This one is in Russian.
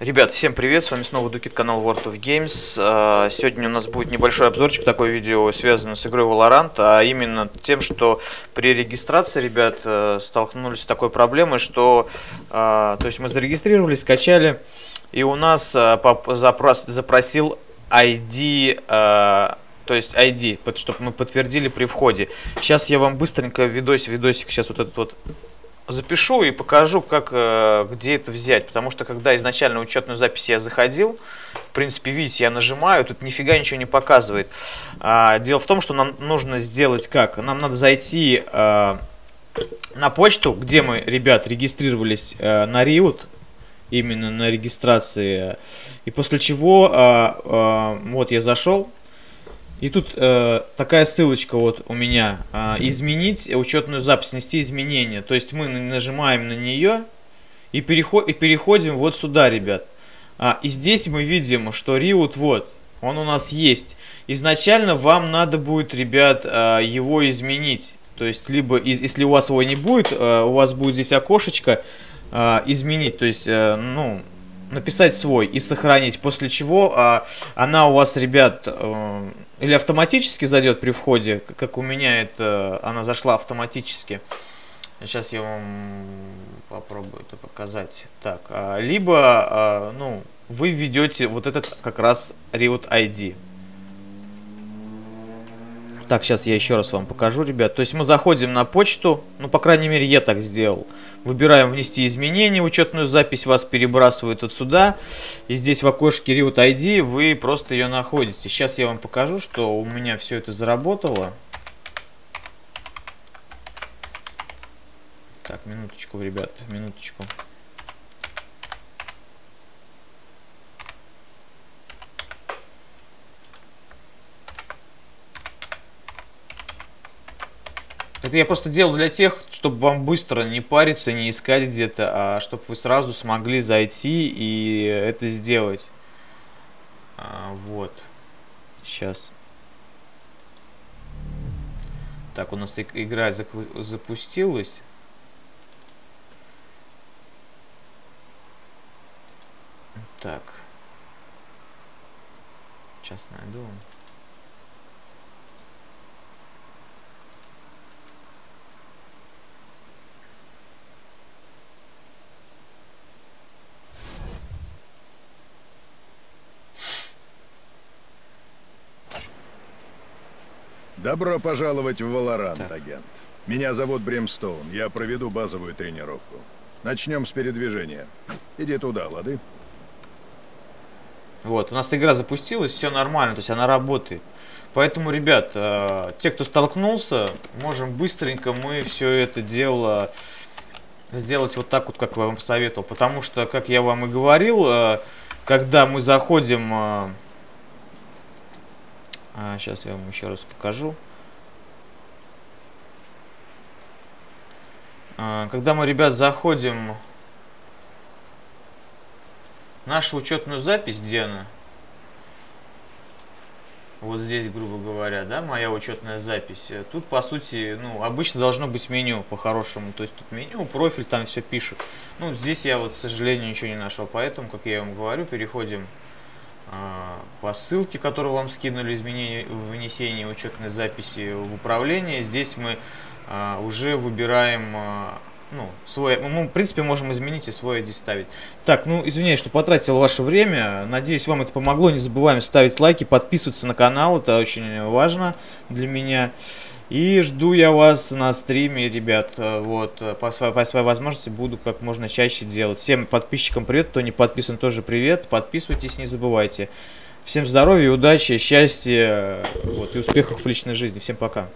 Ребят, всем привет, с вами снова Дукит, канал World of Games. А, сегодня у нас будет небольшой обзорчик, такое видео, связанное с игрой Valorant, а именно тем, что при регистрации, ребят, э, столкнулись с такой проблемой, что, а, то есть мы зарегистрировались, скачали, и у нас а, запрос, запросил ID, то есть ID, чтобы мы подтвердили при входе. Сейчас я вам быстренько видосик, видосик сейчас вот этот вот запишу и покажу, как, э, где это взять. Потому что, когда изначально учетную запись я заходил, в принципе, видите, я нажимаю, тут нифига ничего не показывает. А, дело в том, что нам нужно сделать как? Нам надо зайти а, на почту, где мы, ребят, регистрировались а, на Риут, именно на регистрации. И после чего, вот я зашел, и тут э, такая ссылочка вот у меня. Э, изменить учетную запись, нести изменения. То есть мы нажимаем на нее и, переход, и переходим вот сюда, ребят. А, и здесь мы видим, что Риут вот, он у нас есть. Изначально вам надо будет, ребят, э, его изменить. То есть, либо, если у вас его не будет, э, у вас будет здесь окошечко э, изменить. То есть, э, ну, написать свой и сохранить. После чего э, она у вас, ребят... Э, или автоматически зайдет при входе, как у меня это, она зашла автоматически. Сейчас я вам попробую это показать. Так, а, либо, а, ну, вы введете вот этот как раз Riot ID. Так, сейчас я еще раз вам покажу, ребят. То есть мы заходим на почту, ну, по крайней мере, я так сделал. Выбираем внести изменения, учетную запись вас перебрасывают вот сюда. И здесь в окошке Root ID вы просто ее находите. Сейчас я вам покажу, что у меня все это заработало. Так, минуточку, ребят, минуточку. Это я просто делал для тех, чтобы вам быстро не париться, не искать где-то, а чтобы вы сразу смогли зайти и это сделать. А, вот. Сейчас. Так, у нас игра запустилась. Так. Сейчас найду. Добро пожаловать в Валорант, агент. Меня зовут Бримстоун. Я проведу базовую тренировку. Начнем с передвижения. Иди туда, лады? Вот, у нас игра запустилась, все нормально, то есть она работает. Поэтому, ребят, э, те, кто столкнулся, можем быстренько мы все это дело сделать вот так вот, как я вам посоветовал. Потому что, как я вам и говорил, э, когда мы заходим... Э, а, сейчас я вам еще раз покажу. А, когда мы, ребят, заходим нашу учетную запись, где она? Вот здесь, грубо говоря, да, моя учетная запись. Тут, по сути, ну, обычно должно быть меню по-хорошему. То есть тут меню, профиль, там все пишет. Ну, здесь я вот, к сожалению, ничего не нашел. Поэтому, как я вам говорю, переходим по ссылке, которую вам скинули, изменение, внесение учетной записи в управление. Здесь мы а, уже выбираем а, ну, свой, мы, в принципе, можем изменить и свой ID ставить. Так, ну, извиняюсь, что потратил ваше время. Надеюсь, вам это помогло. Не забываем ставить лайки, подписываться на канал. Это очень важно для меня. И жду я вас на стриме, ребят. Вот, по своей, по своей возможности буду как можно чаще делать. Всем подписчикам привет, кто не подписан, тоже привет. Подписывайтесь, не забывайте. Всем здоровья, удачи, счастья вот, и успехов в личной жизни. Всем пока.